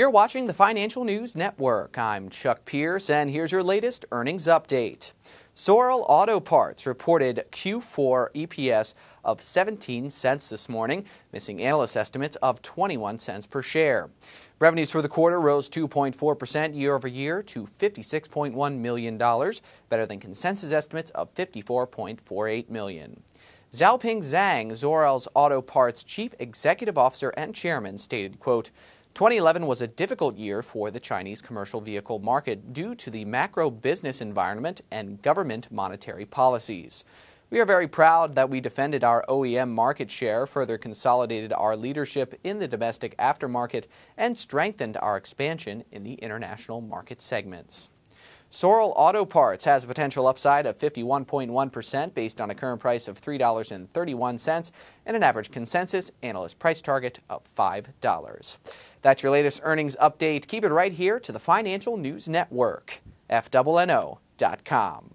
You're watching the Financial News Network. I'm Chuck Pierce, and here's your latest earnings update. SORL Auto Parts reported Q4 EPS of 17 cents this morning, missing analyst estimates of 21 cents per share. Revenues for the quarter rose 2.4% year over year to $56.1 million, better than consensus estimates of 54.48 million. Xiaoping Zhang, SORL's Auto Parts chief executive officer and chairman, stated, quote, 2011 was a difficult year for the Chinese commercial vehicle market due to the macro business environment and government monetary policies. We are very proud that we defended our OEM market share, further consolidated our leadership in the domestic aftermarket, and strengthened our expansion in the international market segments. SORL Auto Parts has a potential upside of 51.1% based on a current price of $3.31 and an average consensus analyst price target of $5. That's your latest earnings update. Keep it right here to the Financial News Network, FNNO.com.